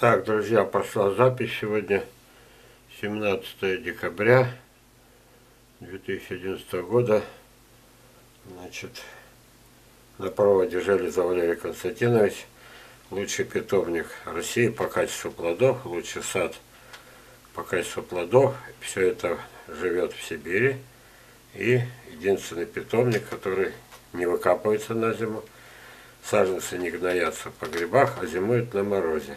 Так, друзья, пошла запись сегодня 17 декабря 2011 года. Значит, на проводе Железа Валерий Константинович, лучший питомник России по качеству плодов, лучший сад по качеству плодов. Все это живет в Сибири. И единственный питомник, который не выкапывается на зиму. Саженцы не гноятся по грибах, а зимуют на морозе.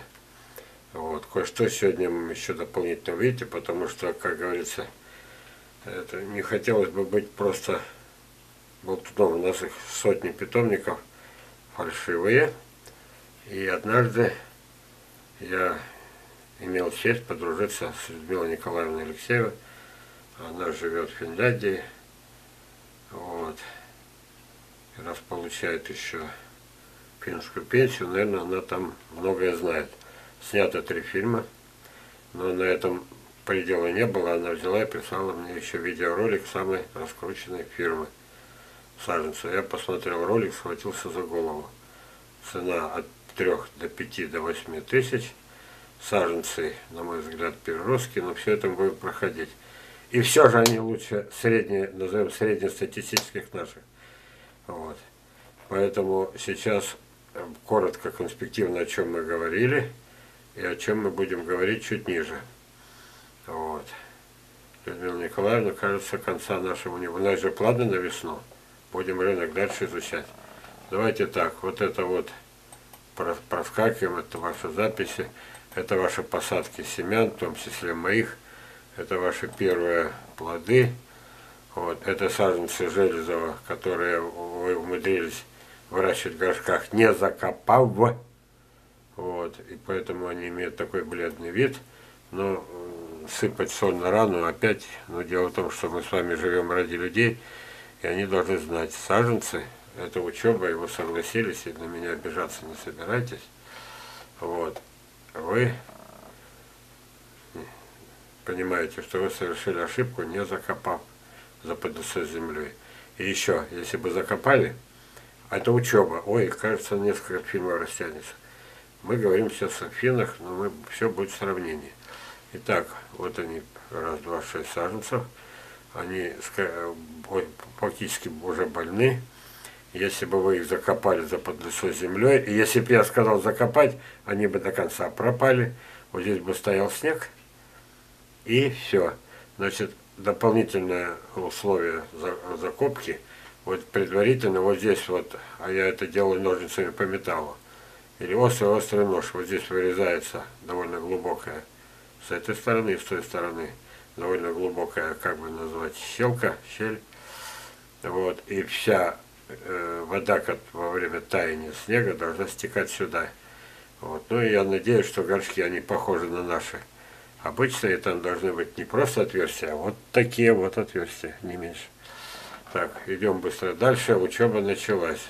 Вот. Кое-что сегодня еще дополнительно увидите, потому что, как говорится, это не хотелось бы быть просто болтуном. У нас их сотни питомников фальшивые. И однажды я имел честь подружиться с Людмилой Николаевной Алексеевой. Она живет в Финляндии. Вот. Раз получает еще финскую пенсию, наверное, она там многое знает снято три фильма, но на этом предела не было. Она взяла и прислала мне еще видеоролик самой раскрученной фирмы саженца. Я посмотрел ролик, схватился за голову. Цена от 3 до 5 до 8 тысяч. Саженцы, на мой взгляд, переростки, но все это будет проходить. И все же они лучше средние, назовем среднестатистических наших. Вот. Поэтому сейчас э, коротко, конспективно, о чем мы говорили и о чем мы будем говорить чуть ниже. Вот. Людмила Николаевна, кажется, конца нашего не... У нас же планы на весну. Будем рынок дальше изучать. Давайте так, вот это вот проскакиваем, это ваши записи, это ваши посадки семян, в том числе моих, это ваши первые плоды. Вот, это саженцы Железова, которые вы умудрились выращивать в горшках, не закопав. Вот, и поэтому они имеют такой бледный вид. Но сыпать соль на рану опять, но дело в том, что мы с вами живем ради людей, и они должны знать, саженцы, это учеба, и вы согласились, и на меня обижаться не собирайтесь. Вот, вы понимаете, что вы совершили ошибку, не закопав за ПДС землей. И еще, если бы закопали, это учеба. Ой, кажется, несколько фильмов растянется. Мы говорим сейчас о финах, но мы, все будет в сравнении. Итак, вот они, раз, два, шесть саженцев. Они фактически уже больны. Если бы вы их закопали за под землей, и если бы я сказал закопать, они бы до конца пропали. Вот здесь бы стоял снег, и все. Значит, дополнительное условие закопки, вот предварительно вот здесь вот, а я это делаю ножницами по металлу, или острый-острый нож. Вот здесь вырезается довольно глубокая, с этой стороны и с той стороны, довольно глубокая, как бы назвать, щелка, щель. Вот, и вся э, вода как во время таяния снега должна стекать сюда. Вот. Ну и я надеюсь, что горшки, они похожи на наши. Обычные там должны быть не просто отверстия, а вот такие вот отверстия, не меньше. Так, идем быстро дальше. Учеба началась.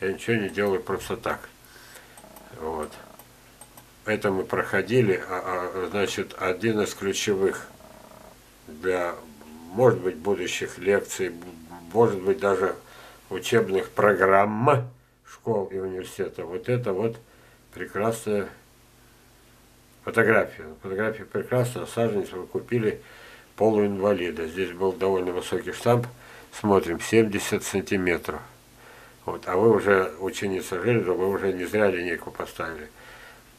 Я ничего не делаю просто так. Вот. Это мы проходили, а, а, значит, один из ключевых для, может быть, будущих лекций, может быть, даже учебных программ школ и университета. Вот это вот прекрасная фотография. Фотография прекрасная, саженец вы купили полуинвалида. Здесь был довольно высокий штамп, смотрим, 70 сантиметров. Вот, а вы уже, ученица Железа, вы уже не зря линейку поставили.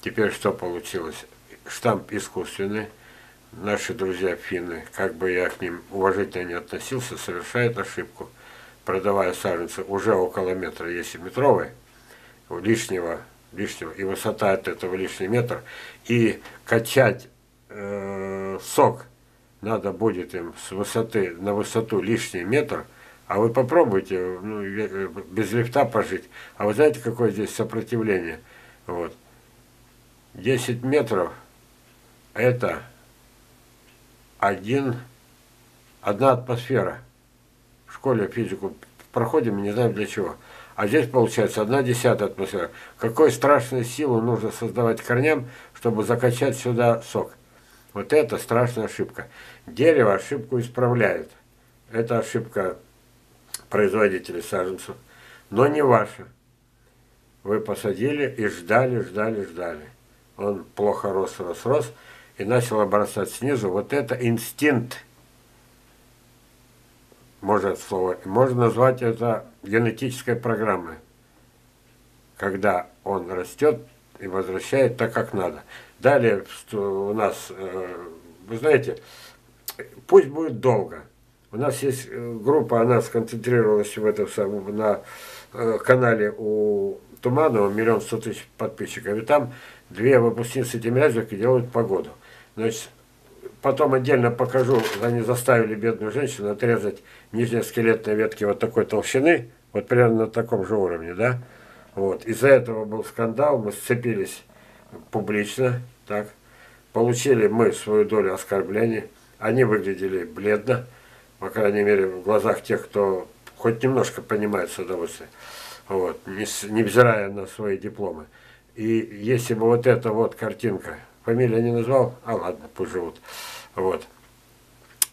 Теперь что получилось? Штамп искусственный. Наши друзья финны, как бы я к ним уважительно не относился, совершают ошибку. Продавая саженцы уже около метра, если метровые, лишнего, лишнего, и высота от этого лишний метр, и качать э, сок надо будет им с высоты на высоту лишний метр – а вы попробуйте ну, э, без лифта пожить. А вы знаете, какое здесь сопротивление? Вот. 10 метров это один, одна атмосфера. В школе физику проходим, не знаем для чего. А здесь получается одна десятая атмосфера. Какой страшной силу нужно создавать корням, чтобы закачать сюда сок. Вот это страшная ошибка. Дерево ошибку исправляет. Это ошибка производителей саженцев, но не ваши. Вы посадили и ждали, ждали, ждали. он плохо рос, рос, рос, и начал обрастать снизу. Вот это инстинкт, можно слово, можно назвать это генетической программой, когда он растет и возвращает так, как надо. Далее у нас, э, вы знаете, пусть будет долго. У нас есть э, группа, она сконцентрировалась в этом самом, на э, канале у Туманова, миллион сто тысяч подписчиков. И там две выпускницы Тимирязевки делают погоду. Значит, потом отдельно покажу, они заставили бедную женщину отрезать нижние скелетные ветки вот такой толщины, вот примерно на таком же уровне, да? Вот. Из-за этого был скандал, мы сцепились публично, так. Получили мы свою долю оскорблений. Они выглядели бледно, по крайней мере, в глазах тех, кто хоть немножко понимает садоводство, вот, невзирая на свои дипломы. И если бы вот эта вот картинка, фамилия не назвал, а ладно, пусть живут. Вот.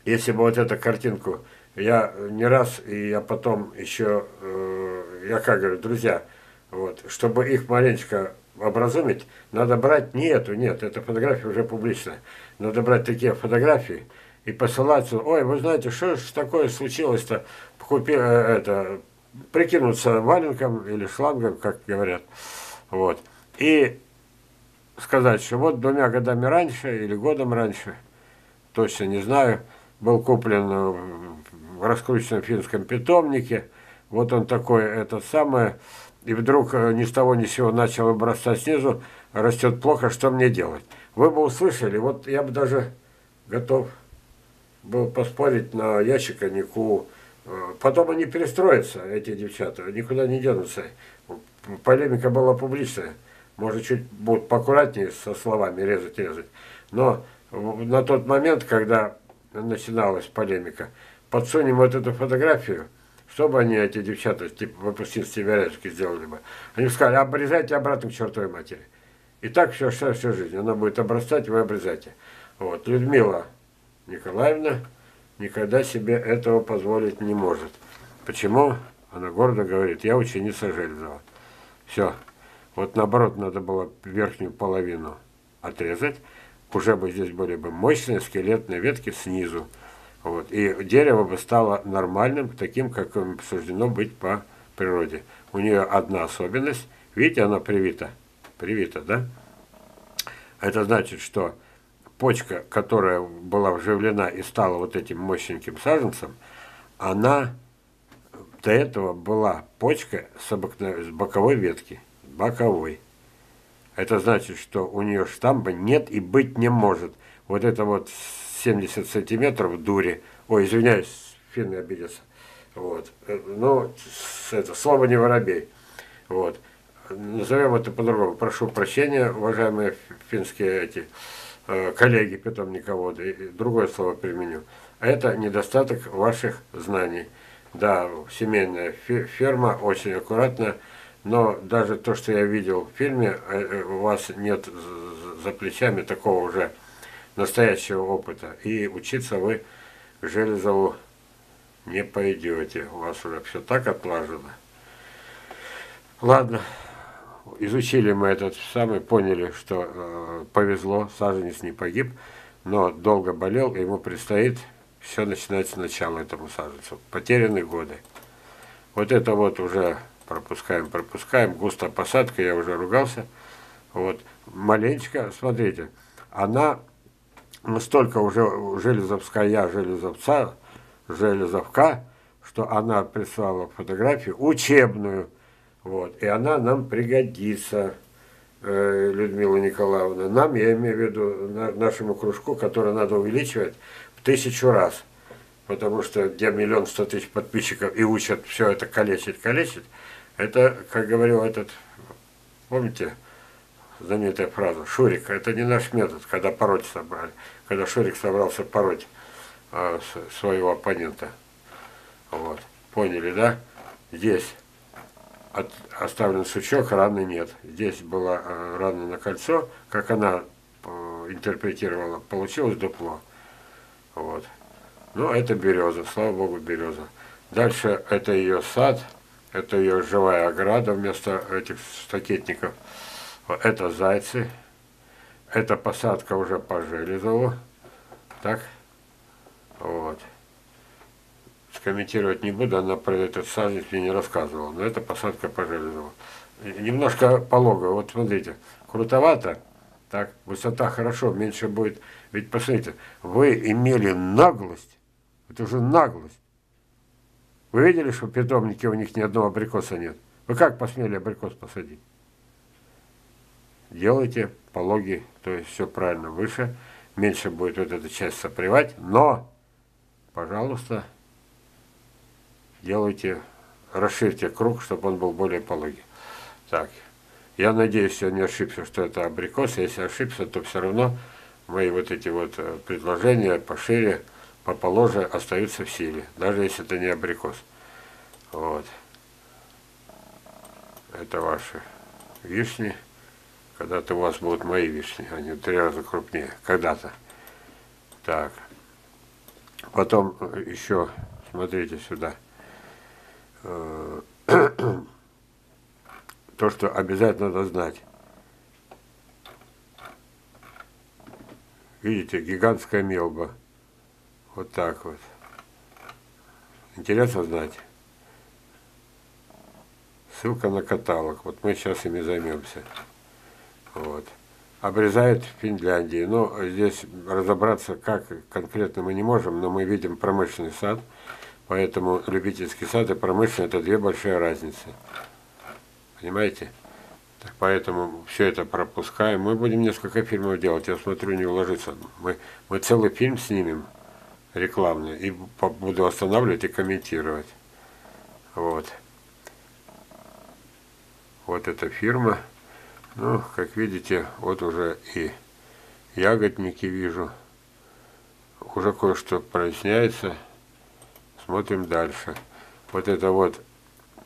Если бы вот эту картинку я не раз, и я потом еще, э, я как говорю, друзья, вот, чтобы их маленечко образумить, надо брать не эту, нет, эта фотография уже публичная. Надо брать такие фотографии и посылать, ой, вы знаете, что ж такое случилось-то, купи, э, это, прикинуться валенком или шлангом, как говорят, вот, и сказать, что вот двумя годами раньше или годом раньше, точно не знаю, был куплен в раскрученном финском питомнике, вот он такой, этот самый, и вдруг э, ни с того ни с сего начал бросать снизу, растет плохо, что мне делать? Вы бы услышали, вот я бы даже готов был поспорить на ящика Нику. Э, потом они перестроятся, эти девчата, никуда не денутся. Полемика была публичная. Может, чуть будут поаккуратнее со словами резать, резать. Но на тот момент, когда начиналась полемика, подсунем вот эту фотографию – что бы они, эти девчата, типа выпускницы Веряжки сделали бы? Они сказали, обрезайте обратно к чертовой матери. И так все, все, всю жизнь. Она будет обрастать, вы обрезайте. Вот. Людмила Николаевна никогда себе этого позволить не может. Почему? Она гордо говорит, я ученица Железова. Все. Вот наоборот, надо было верхнюю половину отрезать. Уже бы здесь были бы мощные скелетные ветки снизу. Вот. И дерево бы стало нормальным, таким, как им суждено быть по природе. У нее одна особенность. Видите, она привита. Привита, да? Это значит, что почка, которая была вживлена и стала вот этим мощненьким саженцем, она до этого была почка с, обыкновенной с боковой ветки. Боковой. Это значит, что у нее штамба нет и быть не может. Вот это вот 70 сантиметров дури. Ой, извиняюсь, финны обиделся. Вот. Ну, это, слово не воробей. Вот. Назовем это по-другому. Прошу прощения, уважаемые финские эти э, коллеги, питомниководы. Другое слово применю. Это недостаток ваших знаний. Да, семейная ферма, очень аккуратно, но даже то, что я видел в фильме, э, э, у вас нет за плечами такого уже настоящего опыта. И учиться вы к Железову не пойдете. У вас уже все так отлажено. Ладно, изучили мы этот самый, поняли, что э, повезло, саженец не погиб, но долго болел, ему предстоит все начинать сначала этому саженцу. Потеряны годы. Вот это вот уже пропускаем, пропускаем. Густо посадка, я уже ругался. Вот, маленечко, смотрите, она настолько уже железовская железовца, железовка, что она прислала фотографию учебную, вот, и она нам пригодится, э, Людмила Николаевна. Нам, я имею в виду на, нашему кружку, который надо увеличивать в тысячу раз, потому что где миллион сто тысяч подписчиков и учат все это калечить, калечить, это, как говорил этот, помните, знаменитая фраза «Шурик, это не наш метод, когда пороть собрали» когда Шурик собрался пороть а, своего оппонента. Вот. Поняли, да? Здесь от, оставлен сучок, раны нет. Здесь была а, рана на кольцо, как она а, интерпретировала, получилось дупло. Вот. Ну, это береза, слава богу, береза. Дальше это ее сад, это ее живая ограда вместо этих стакетников. Это зайцы. эта посадка уже по Железову. Так? Вот. Скомментировать не буду, она про этот саженец мне не рассказывала, но это посадка по Железову. Немножко полого, вот смотрите, крутовато, так, высота хорошо, меньше будет. Ведь посмотрите, вы имели наглость, это уже наглость. Вы видели, что в питомнике у них ни одного абрикоса нет? Вы как посмели абрикос посадить? Делайте пологи, то есть все правильно выше, меньше будет вот эта часть сопревать, но, пожалуйста, делайте, расширьте круг, чтобы он был более пологий. Так, я надеюсь, я не ошибся, что это абрикос. Если ошибся, то все равно мои вот эти вот э, предложения пошире, поположе остаются в силе, даже если это не абрикос. Вот. Это ваши вишни. Когда-то у вас будут мои вишни, они в три раза крупнее. Когда-то. Так. Потом э, еще, смотрите сюда. Э, то, что обязательно надо знать. Видите, гигантская мелба. Вот так вот. Интересно знать. Ссылка на каталог. Вот мы сейчас ими займемся. Вот. Обрезают в Финляндии. Но здесь разобраться, как конкретно мы не можем, но мы видим промышленный сад. Поэтому любительский сад и промышленный – это две большие разницы. Понимаете? Так поэтому все это пропускаем. Мы будем несколько фильмов делать. Я смотрю, не уложится. Мы, мы целый фильм снимем рекламный и буду останавливать и комментировать. Вот. Вот эта фирма. Ну, как видите, вот уже и ягодники вижу. Уже кое-что проясняется. Смотрим дальше. Вот это вот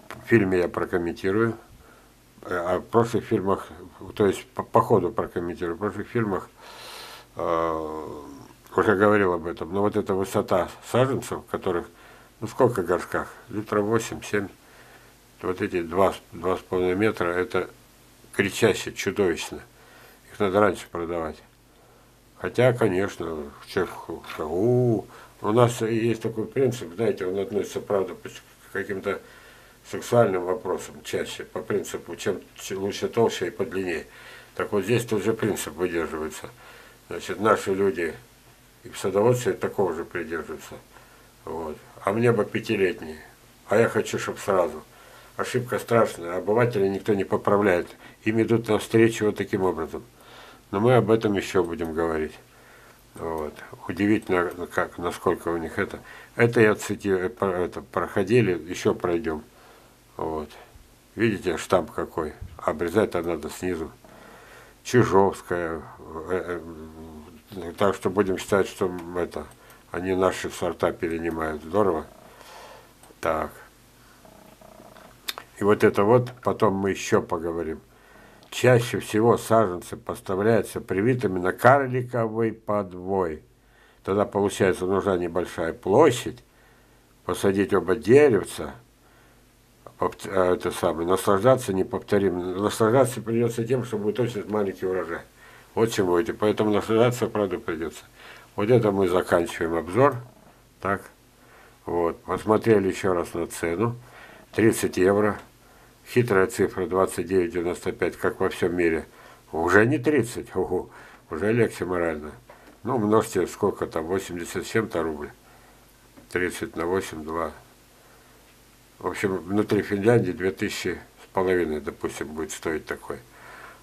в фильме я прокомментирую. Э, в прошлых фильмах, то есть по, по ходу прокомментирую, в прошлых фильмах э, уже говорил об этом, но вот эта высота саженцев, которых, ну сколько горшках, литров 8-7, вот эти 2,5 метра, это кричаще, чудовищно. Их надо раньше продавать. Хотя, конечно, человек, у, у нас есть такой принцип, знаете, он относится, правда, к каким-то сексуальным вопросам чаще, по принципу, чем лучше толще и подлиннее. Так вот здесь тот же принцип выдерживается. Значит, наши люди и в садоводстве такого же придерживаются. Вот. А мне бы пятилетние. А я хочу, чтобы сразу. Ошибка страшная, обывателя никто не поправляет. Им идут навстречу вот таким образом. Но мы об этом еще будем говорить. Вот. Удивительно, как, насколько у них это. Это я цитирую, это проходили, еще пройдем. Вот. Видите, штамп какой. Обрезать-то надо снизу. Чижовская. Э, э, так что будем считать, что это они наши сорта перенимают. Здорово. Так. И вот это вот, потом мы еще поговорим. Чаще всего саженцы поставляются привитыми на карликовый подвой. Тогда получается нужна небольшая площадь, посадить оба деревца, а, это самое, наслаждаться неповторимо. Наслаждаться придется тем, что будет очень маленький урожай. Вот чем будете. Поэтому наслаждаться, правда, придется. Вот это мы заканчиваем обзор. Так. Вот. Посмотрели еще раз на цену. 30 евро. Хитрая цифра 29,95, как во всем мире. Уже не 30. Ого. Уже легче морально. Ну, множьте сколько там, 87-то рубль. 30 на 8, 2. В общем, внутри Финляндии 2000 с половиной, допустим, будет стоить такой.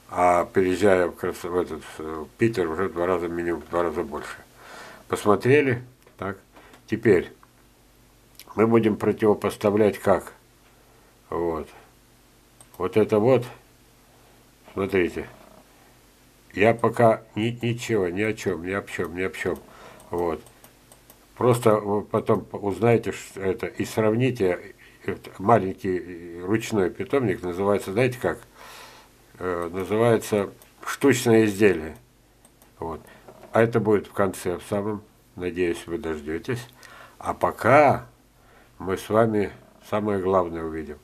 А переезжая в, в этот в Питер уже два раза минимум, два раза больше. Посмотрели? Так. Теперь мы будем противопоставлять как? Вот. Вот это вот, смотрите, я пока ни, ничего, ни о чем, ни о чем, ни о чем. Вот. Просто вы потом узнаете что это и сравните маленький ручной питомник называется, знаете как? Э, называется штучное изделие. Вот. А это будет в конце, в самом, надеюсь, вы дождетесь. А пока мы с вами самое главное увидим.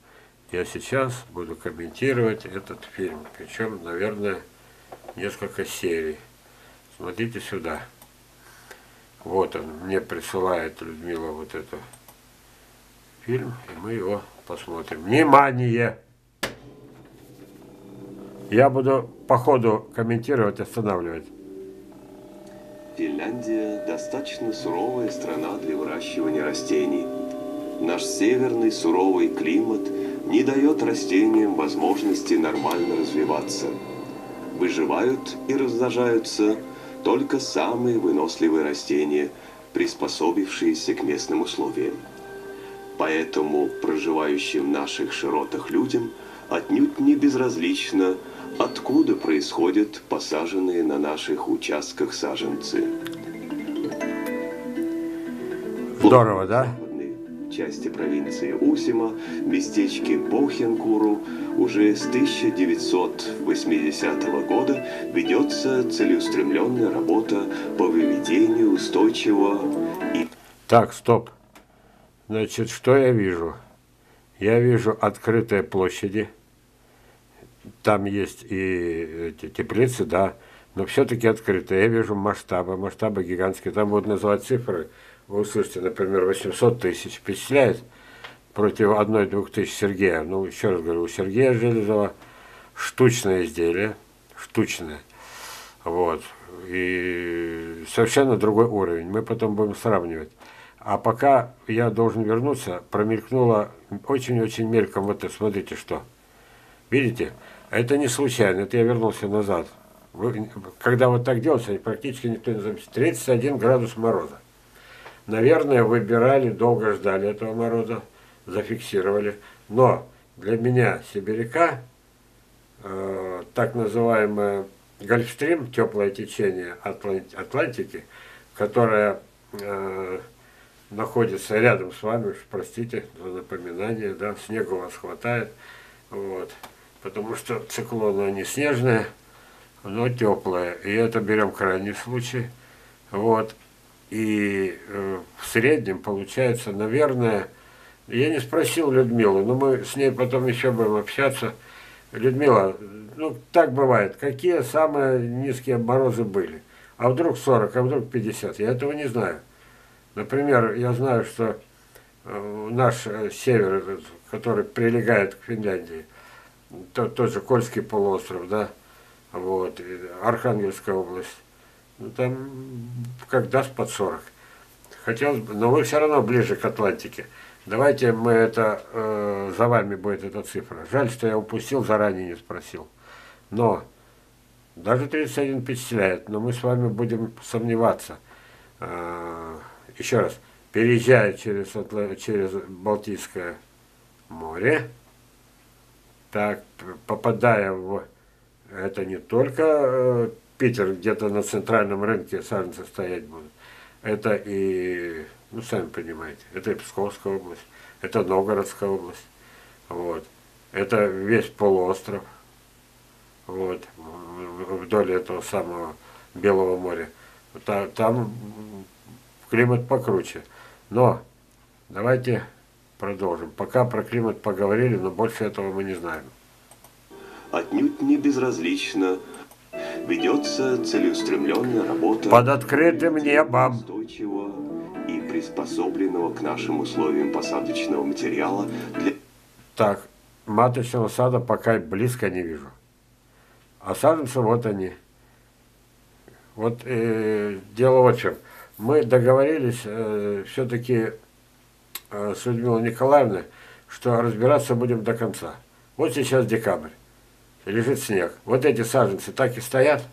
Я сейчас буду комментировать этот фильм. Причем, наверное, несколько серий. Смотрите сюда. Вот он, мне присылает Людмила вот этот фильм, и мы его посмотрим. Внимание! Я буду по ходу комментировать, останавливать. Финляндия достаточно суровая страна для выращивания растений. Наш северный суровый климат не дает растениям возможности нормально развиваться. Выживают и размножаются только самые выносливые растения, приспособившиеся к местным условиям. Поэтому проживающим в наших широтах людям отнюдь не безразлично, откуда происходят посаженные на наших участках саженцы. Здорово, да? Части провинции Усима, местечке Бохенкуру, уже с 1980 года ведется целеустремленная работа по выведению устойчивого и... Так, стоп. Значит, что я вижу? Я вижу открытые площади. Там есть и эти теплицы, да, но все-таки открытые. Я вижу масштабы, масштабы гигантские. Там будут называть цифры. Вы услышите, например, 800 тысяч. Впечатляет? Против одной-двух тысяч Сергея. Ну, еще раз говорю, у Сергея Железова штучное изделие. Штучное. Вот. И совершенно другой уровень. Мы потом будем сравнивать. А пока я должен вернуться, промелькнуло очень-очень мельком вот это, смотрите что. Видите? Это не случайно, это я вернулся назад. Вы, когда вот так делается, практически никто не заметит. 31 градус мороза. Наверное, выбирали, долго ждали этого мороза, зафиксировали. Но для меня, сибиряка, э, так называемое Гольфстрим, теплое течение Атланти Атлантики, которое э, находится рядом с вами, уж простите за напоминание, да, снега у вас хватает, вот, потому что циклоны, они снежные, но теплые, и это берем крайний случай, вот, и э, в среднем получается, наверное, я не спросил Людмилу, но мы с ней потом еще будем общаться, Людмила, ну, так бывает, какие самые низкие морозы были? А вдруг 40, а вдруг 50? Я этого не знаю. Например, я знаю, что э, наш э, север, который прилегает к Финляндии, тот, тот же Кольский полуостров, да, вот, Архангельская область, ну, там как даст под 40. Хотелось бы, но вы все равно ближе к Атлантике. Давайте мы это, э, за вами будет эта цифра. Жаль, что я упустил, заранее не спросил. Но, даже 31 впечатляет, но мы с вами будем сомневаться. Э, еще раз, переезжая через, через Балтийское море, так, попадая в, это не только э, Питер, где-то на центральном рынке саженцы стоять будут, это и, ну, сами понимаете, это и Псковская область, это Новгородская область, вот, это весь полуостров, вот, вдоль этого самого Белого моря. Там, там климат покруче. Но давайте продолжим. Пока про климат поговорили, но больше этого мы не знаем. Отнюдь не безразлично ведется целеустремленная работа под открытым небом устойчивого и приспособленного к нашим условиям посадочного материала для... Так, маточного сада пока близко не вижу. А саженцы вот они. Вот э, дело вот в чем мы договорились э, все-таки э, с Людмилой Николаевной, что разбираться будем до конца. Вот сейчас декабрь, лежит снег. Вот эти саженцы так и стоят.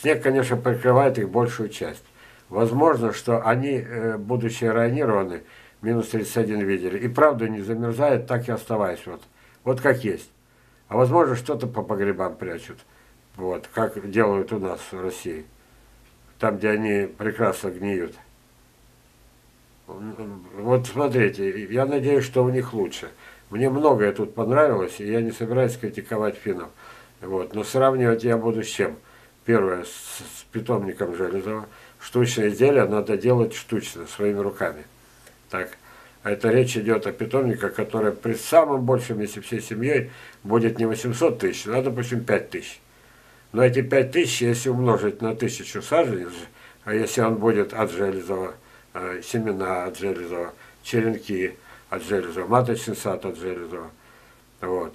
Снег, конечно, прикрывает их большую часть. Возможно, что они, э, будучи ранированы, минус 31 видели, и правда не замерзают, так и оставаясь вот. Вот как есть. А возможно, что-то по погребам прячут. Вот, как делают у нас в России там, где они прекрасно гниют. Вот смотрите, я надеюсь, что у них лучше. Мне многое тут понравилось, и я не собираюсь критиковать финнов. Вот. Но сравнивать я буду с чем? Первое, с, с питомником Железова. Штучное изделие надо делать штучно, своими руками. Так. Это речь идет о питомнике, который при самом большем, если всей семьей, будет не 800 тысяч, а, допустим, 5 тысяч. Но эти 5000, если умножить на тысячу саженец, а если он будет от железова, э, семена от железова, черенки от железова, маточный сад от железова, вот,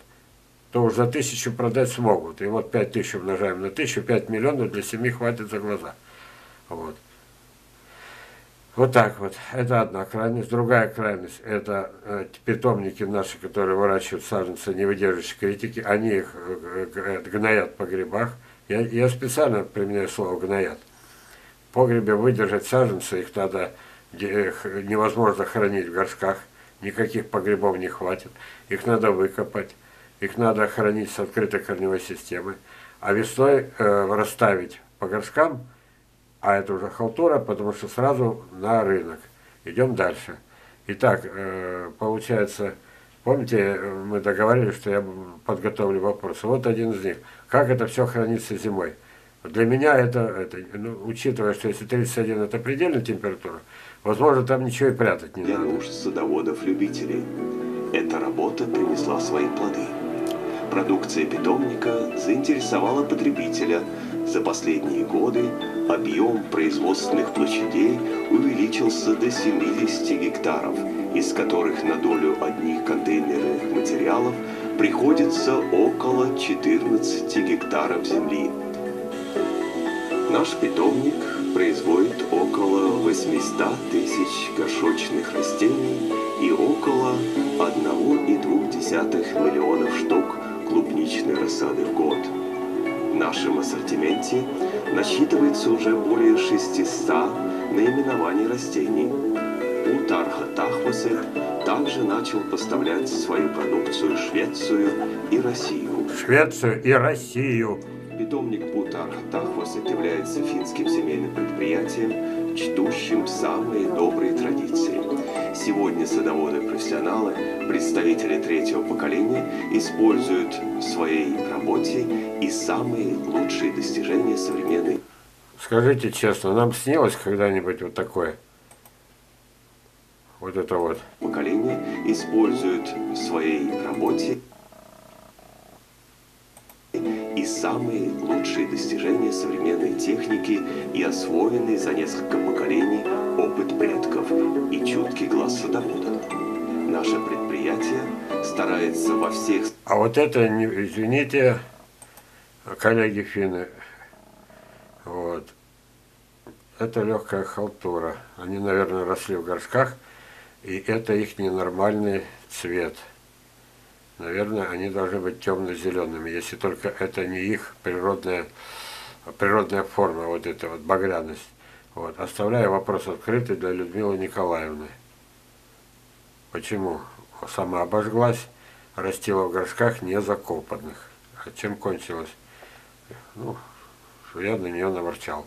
то уже за тысячу продать смогут. И вот 5 тысяч умножаем на тысячу, 5 миллионов для семьи хватит за глаза. Вот. Вот так вот. Это одна крайность. Другая крайность – это э, питомники наши, которые выращивают саженцы, не выдерживающие критики. Они их э, э, гноят по грибах. Я, я специально применяю слово «гноят». В погребе выдержать саженцы, их надо их невозможно хранить в горшках, никаких погребов не хватит. Их надо выкопать, их надо хранить с открытой корневой системой. А весной э, расставить по горшкам – а это уже халтура, потому что сразу на рынок. Идем дальше. Итак, э, получается, помните, мы договорились, что я подготовлю вопросы. Вот один из них. Как это все хранится зимой? Для меня это, это ну, учитывая, что если 31 это предельная температура, возможно, там ничего и прятать не Для надо. нужд садоводов-любителей. Эта работа принесла свои плоды. Продукция питомника заинтересовала потребителя. За последние годы объем производственных площадей увеличился до 70 гектаров, из которых на долю одних контейнерных материалов приходится около 14 гектаров земли. Наш питомник производит около 800 тысяч горшочных растений и около 1,2 миллионов штук клубничной рассады в год. В нашем ассортименте насчитывается уже более 600 наименований растений. Утарха Тахвасе также начал поставлять свою продукцию в Швецию и Россию. Швецию и Россию. Питомник Путарх Тахвасет является финским семейным предприятием, чтущим самые добрые традиции. Сегодня садоводы-профессионалы, представители третьего поколения, используют в своей работе и самые лучшие достижения современной Скажите честно, нам снилось когда-нибудь вот такое? Вот это вот. поколения, используют в своей работе самые лучшие достижения современной техники и освоенный за несколько поколений опыт предков и чуткий глаз садовода. Наше предприятие старается во всех А вот это, извините, коллеги финны, вот, это легкая халтура. Они, наверное, росли в горшках, и это их ненормальный цвет. Наверное, они должны быть темно-зелеными, если только это не их природная, природная форма, вот эта вот багряность. Вот. Оставляю вопрос открытый для Людмилы Николаевны. Почему? Сама обожглась, растила в горшках не закопанных. А чем кончилось? Ну, я на нее наворчал.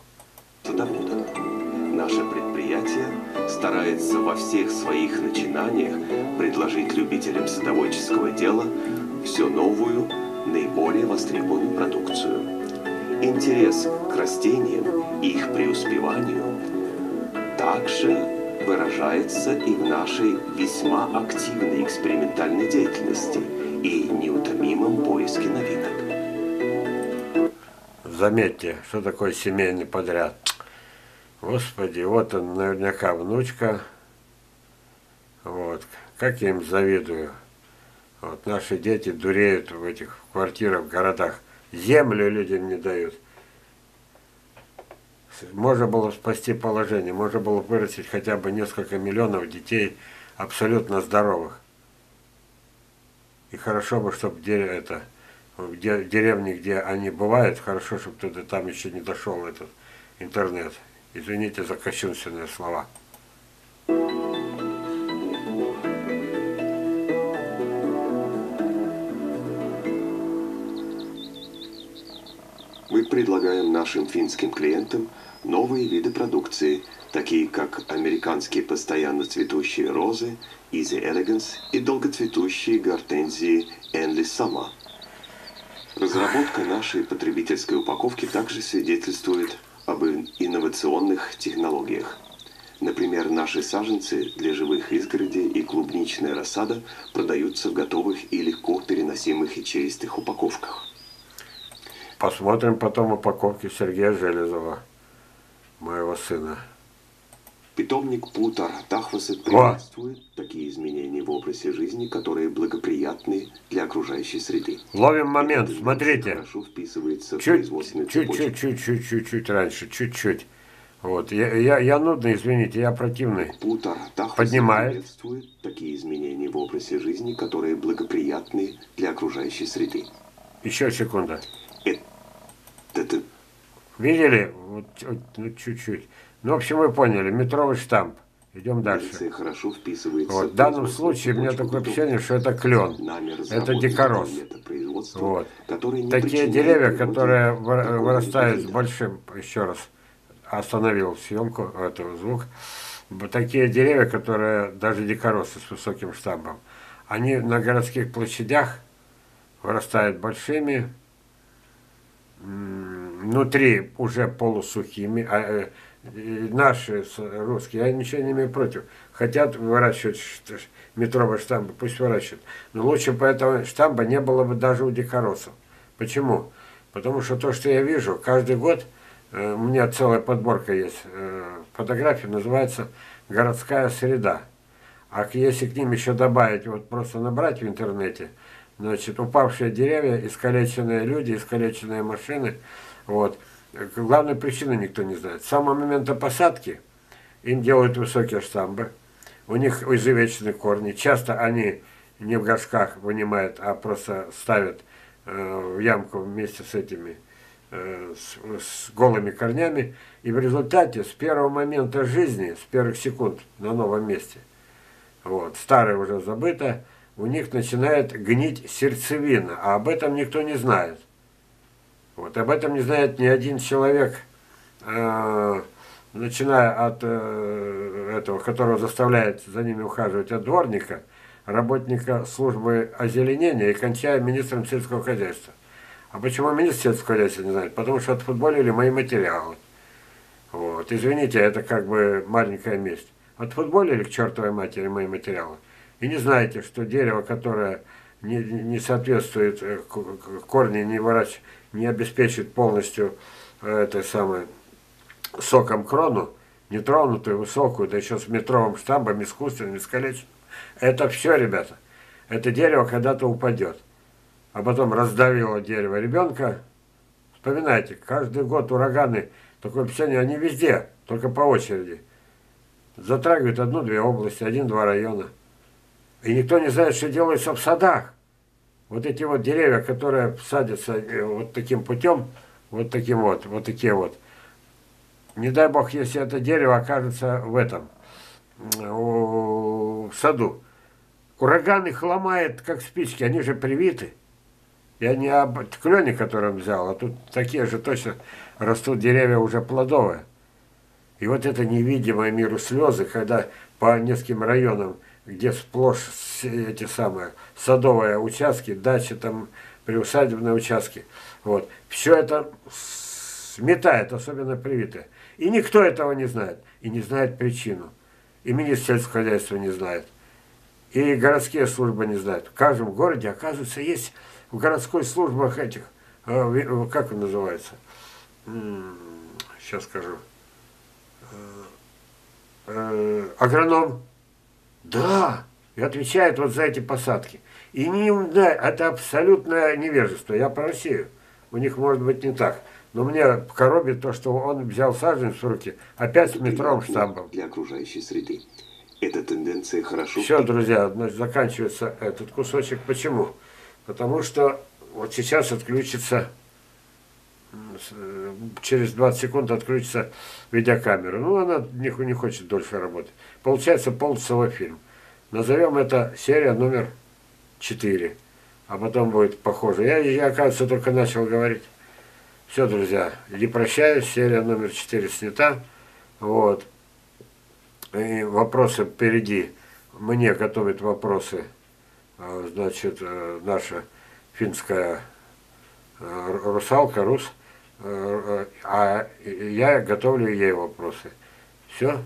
садовода. Наше предприятие старается во всех своих начинаниях предложить любителям садоводческого дела все новую, наиболее востребованную продукцию. Интерес к растениям и их преуспеванию также выражается и в нашей весьма активной экспериментальной деятельности и неутомимом поиске новинок. Заметьте, что такое семейный подряд. Господи, вот он наверняка внучка. Вот. Как я им завидую. Вот наши дети дуреют в этих квартирах, в городах. Землю людям не дают. Можно было спасти положение, можно было вырастить хотя бы несколько миллионов детей абсолютно здоровых. И хорошо бы, чтобы это, в де- в деревне, где они бывают, хорошо, чтобы туда там еще не дошел этот интернет. Извините за кощунственные слова. Мы предлагаем нашим финским клиентам новые виды продукции, такие как американские постоянно цветущие розы, Easy Elegance и долгоцветущие гортензии Endless Summer. Разработка нашей потребительской упаковки также свидетельствует об ин- инновационных технологиях. Например, наши саженцы для живых изгородей и клубничная рассада продаются в готовых и легко переносимых ячеистых упаковках. Посмотрим потом упаковки Сергея Железова, моего сына. Питомник Путер Тахвасет приветствует такие изменения в образе жизни, которые благоприятны для окружающей среды. Ловим момент, Эта смотрите. Хорошо вписывается в Чуть, производственную цепочку. чуть, чуть, чуть, чуть, чуть раньше, чуть-чуть. Вот, я, я, я нудный, извините, я противный. Путер Тахвасет Поднимает. приветствует такие изменения в образе жизни, которые благоприятны для окружающей среды. Еще секунда. Это Видели? Вот, вот, ну, чуть-чуть. Ну, в общем, вы поняли, метровый штамп. Идем дальше. хорошо вписывается Вот, в данном случае у меня такое ощущение, что это клен. Это дикорос. Вот. Такие деревья, которые вырастают с большим, еще раз, остановил съемку, этого звук. Такие деревья, которые даже дикоросы с высоким штамбом, они на городских площадях вырастают большими, внутри уже полусухими, а э, наши с- русские, я ничего не имею против, хотят выращивать метровые штамбы, пусть выращивают. Но лучше бы этого штамба не было бы даже у дикоросов. Почему? Потому что то, что я вижу, каждый год, э, у меня целая подборка есть э, фотографий, называется «Городская среда». А если к ним еще добавить, вот просто набрать в интернете, значит, упавшие деревья, искалеченные люди, искалеченные машины, вот. Э, Главной причины никто не знает. С самого момента посадки им делают высокие штамбы, у них изувечены корни, часто они не в горшках вынимают, а просто ставят э, в ямку вместе с этими э, с, с голыми корнями, и в результате с первого момента жизни, с первых секунд на новом месте, вот, старое уже забыто, у них начинает гнить сердцевина, а об этом никто не знает. Вот, об этом не знает ни один человек, э, начиная от э, этого, которого заставляет за ними ухаживать, от дворника, работника службы озеленения и кончая министром сельского хозяйства. А почему министр сельского хозяйства не знает? Потому что отфутболили мои материалы. Вот. Извините, это как бы маленькая месть. Отфутболили к чертовой матери мои материалы. И не знаете, что дерево, которое не, не соответствует, э, корни не выращивает, не обеспечит полностью э, этой самой соком крону, нетронутую, высокую, да еще с метровым штамбом, искусственным, искалеченным. Это все, ребята. Это дерево когда-то упадет. А потом раздавило дерево ребенка. Вспоминайте, каждый год ураганы, такое впечатление, они везде, только по очереди. Затрагивают одну-две области, один-два района. И никто не знает, что делается в садах. Вот эти вот деревья, которые садятся э, вот таким путем, вот таким вот, вот такие вот. Не дай бог, если это дерево окажется в этом, в саду. Ураган их ломает, как спички, они же привиты. Я не об клене, который взял, а тут такие же точно растут деревья уже плодовые. И вот это невидимое миру слезы, когда по нескольким районам, где сплошь эти самые садовые участки, дачи там, приусадебные участки, вот, все это сметает, особенно привитые. И никто этого не знает, и не знает причину. И министр сельского хозяйства не знает. И городские службы не знают. В каждом городе, оказывается, есть в городской службах этих, э, э, как он называется, сейчас скажу, э, агроном, да, и отвечает вот за эти посадки. И не, да, это абсолютное невежество. Я про Россию. У них может быть не так. Но мне коробит то, что он взял саженец в руки, опять с метровым штамбом. для окружающей среды. Эта тенденция хорошо Все, друзья, значит, заканчивается этот кусочек. Почему? Потому что вот сейчас отключится, через 20 секунд отключится видеокамера. Ну, она не, не хочет дольше работать. Получается полчасовой фильм. Назовем это серия номер 4. А потом будет похоже. Я, я, оказывается, только начал говорить. Все, друзья, не прощаюсь. Серия номер 4 снята. Вот. И вопросы впереди. Мне готовят вопросы, э, значит, э, наша финская э, ру- русалка, рус, э, э, а я готовлю ей вопросы. Все,